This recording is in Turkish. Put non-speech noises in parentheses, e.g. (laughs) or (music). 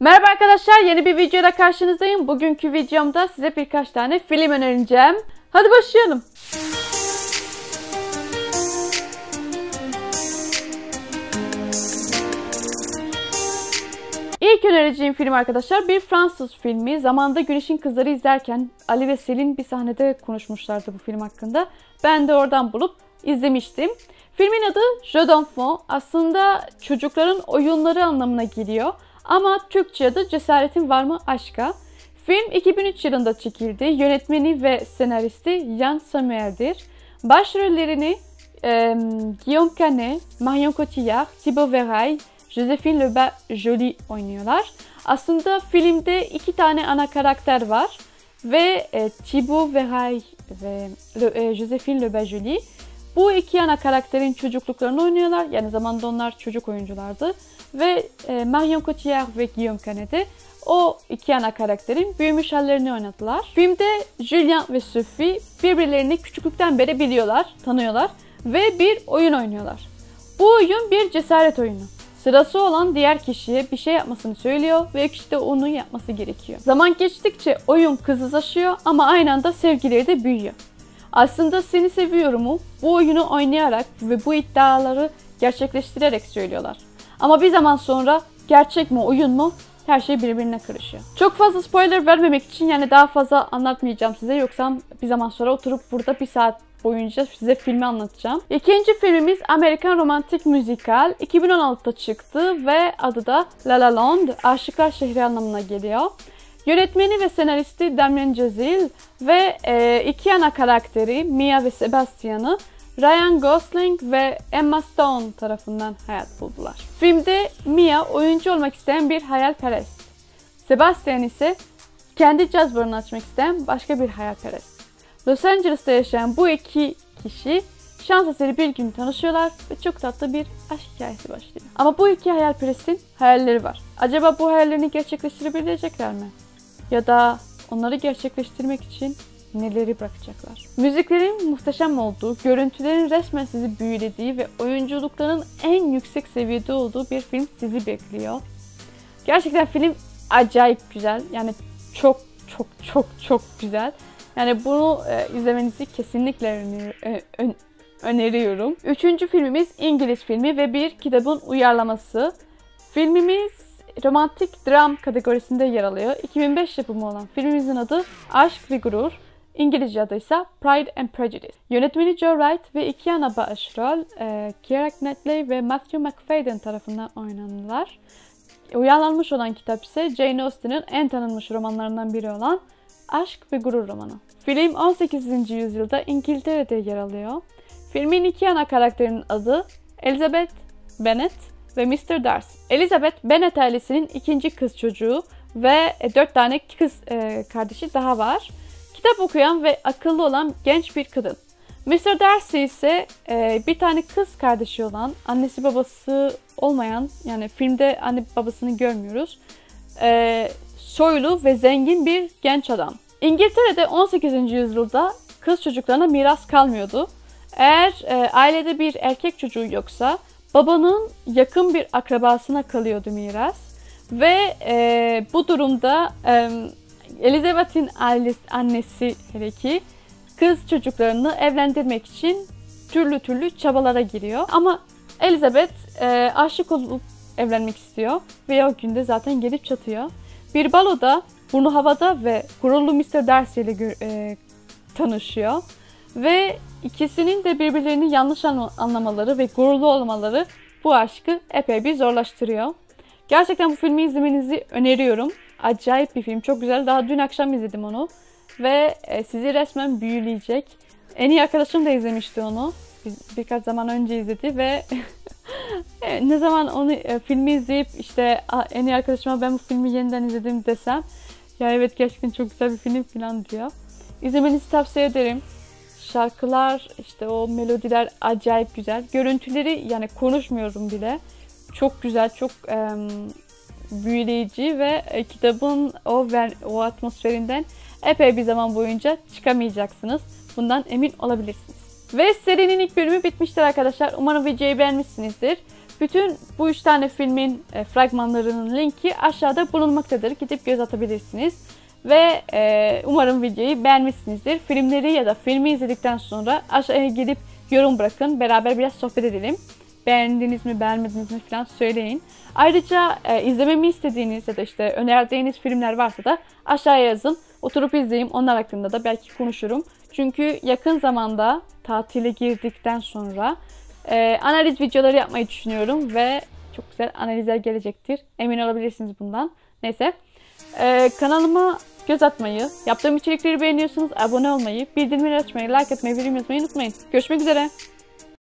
Merhaba arkadaşlar yeni bir videoda karşınızdayım. Bugünkü videomda size birkaç tane film önereceğim. Hadi başlayalım. İlk önereceğim film arkadaşlar bir Fransız filmi. Zamanda Güneşin Kızları izlerken Ali ve Selin bir sahnede konuşmuşlardı bu film hakkında. Ben de oradan bulup izlemiştim. Filmin adı Jeux d'enfant. Aslında çocukların oyunları anlamına geliyor. Ama Türkçe adı Cesaretin Var mı Aşka. Film 2003 yılında çekildi. Yönetmeni ve senaristi Yann Samuel'dir. Başrollerini e, Guillaume Canet, Marion Cotillard, Thibaut Verray, Joséphine Lebas-Joly oynuyorlar. Aslında filmde iki tane ana karakter var ve e, Thibaut Verray ve Le, e, Joséphine Lebas-Joly bu iki ana karakterin çocukluklarını oynuyorlar. Yani zamanda onlar çocuk oyunculardı. Ve e, Marion Cotillard ve Guillaume Canet o iki ana karakterin büyümüş hallerini oynadılar. Filmde Julien ve Sophie birbirlerini küçüklükten beri biliyorlar, tanıyorlar ve bir oyun oynuyorlar. Bu oyun bir cesaret oyunu. Sırası olan diğer kişiye bir şey yapmasını söylüyor ve kişi de onu yapması gerekiyor. Zaman geçtikçe oyun kızızlaşıyor ama aynı anda sevgileri de büyüyor. Aslında seni seviyorumu bu oyunu oynayarak ve bu iddiaları gerçekleştirerek söylüyorlar. Ama bir zaman sonra gerçek mi oyun mu her şey birbirine karışıyor. Çok fazla spoiler vermemek için yani daha fazla anlatmayacağım size yoksa bir zaman sonra oturup burada bir saat boyunca size filmi anlatacağım. İkinci filmimiz Amerikan Romantik Müzikal. 2016'da çıktı ve adı da La La Land, Aşıklar Şehri anlamına geliyor. Yönetmeni ve senaristi Damien Chazelle ve e, iki ana karakteri Mia ve Sebastian'ı Ryan Gosling ve Emma Stone tarafından hayat buldular. Filmde Mia oyuncu olmak isteyen bir hayalperest. Sebastian ise kendi caz barını açmak isteyen başka bir hayalperest. Los Angeles'ta yaşayan bu iki kişi şans eseri bir gün tanışıyorlar ve çok tatlı bir aşk hikayesi başlıyor. Ama bu iki hayalperestin hayalleri var. Acaba bu hayallerini gerçekleştirebilecekler mi? Ya da onları gerçekleştirmek için neleri bırakacaklar. Müziklerin muhteşem olduğu, görüntülerin resmen sizi büyülediği ve oyunculukların en yüksek seviyede olduğu bir film sizi bekliyor. Gerçekten film acayip güzel. Yani çok çok çok çok güzel. Yani bunu e, izlemenizi kesinlikle öner ön öneriyorum. Üçüncü filmimiz İngiliz filmi ve bir kitabın uyarlaması. Filmimiz romantik dram kategorisinde yer alıyor. 2005 yapımı olan filmimizin adı Aşk ve Gurur. İngilizce adı ise Pride and Prejudice. Yönetmeni Joe Wright ve iki ana başrol e, Keira Knightley ve Matthew McFadden tarafından oynandılar. Uyarlanmış olan kitap ise Jane Austen'ın en tanınmış romanlarından biri olan Aşk ve Gurur romanı. Film 18. yüzyılda İngiltere'de yer alıyor. Filmin iki ana karakterinin adı Elizabeth Bennet ve Mr. Darcy. Elizabeth Bennet ailesinin ikinci kız çocuğu ve dört tane kız e, kardeşi daha var. Kitap okuyan ve akıllı olan genç bir kadın. Mr. Darcy ise e, bir tane kız kardeşi olan, annesi babası olmayan, yani filmde anne babasını görmüyoruz. E, soylu ve zengin bir genç adam. İngiltere'de 18. yüzyılda kız çocuklarına miras kalmıyordu. Eğer e, ailede bir erkek çocuğu yoksa babanın yakın bir akrabasına kalıyordu miras. Ve e, bu durumda e, Elizabeth'in annesi hele ki kız çocuklarını evlendirmek için türlü türlü çabalara giriyor. Ama Elizabeth e, aşık olup evlenmek istiyor ve o günde zaten gelip çatıyor. Bir baloda burnu havada ve gururlu Mr. Darcy ile e, tanışıyor. Ve ikisinin de birbirlerini yanlış anlamaları ve gururlu olmaları bu aşkı epey bir zorlaştırıyor. Gerçekten bu filmi izlemenizi öneriyorum. Acayip bir film. Çok güzel. Daha dün akşam izledim onu. Ve e, sizi resmen büyüleyecek. En iyi arkadaşım da izlemişti onu. Biz birkaç zaman önce izledi ve (laughs) e, ne zaman onu e, filmi izleyip işte en iyi arkadaşıma ben bu filmi yeniden izledim desem ya evet gerçekten çok güzel bir film falan diyor. İzlemenizi tavsiye ederim. Şarkılar, işte o melodiler acayip güzel. Görüntüleri yani konuşmuyorum bile. Çok güzel, çok um, büyüleyici ve e, kitabın o ver, o atmosferinden epey bir zaman boyunca çıkamayacaksınız. Bundan emin olabilirsiniz. Ve serinin ilk bölümü bitmiştir arkadaşlar. Umarım videoyu beğenmişsinizdir. Bütün bu üç tane filmin e, fragmanlarının linki aşağıda bulunmaktadır. Gidip göz atabilirsiniz. Ve e, umarım videoyu beğenmişsinizdir. Filmleri ya da filmi izledikten sonra aşağıya gidip yorum bırakın. Beraber biraz sohbet edelim. Beğendiniz mi, beğenmediniz mi falan söyleyin. Ayrıca e, izlememi istediğiniz ya da işte önerdiğiniz filmler varsa da aşağıya yazın. Oturup izleyeyim. Onlar hakkında da belki konuşurum. Çünkü yakın zamanda tatile girdikten sonra e, analiz videoları yapmayı düşünüyorum ve çok güzel analizler gelecektir. Emin olabilirsiniz bundan. Neyse. E, kanalıma göz atmayı, yaptığım içerikleri beğeniyorsanız abone olmayı, bildirimleri açmayı, like etmeyi, yorum yazmayı unutmayın. Görüşmek üzere.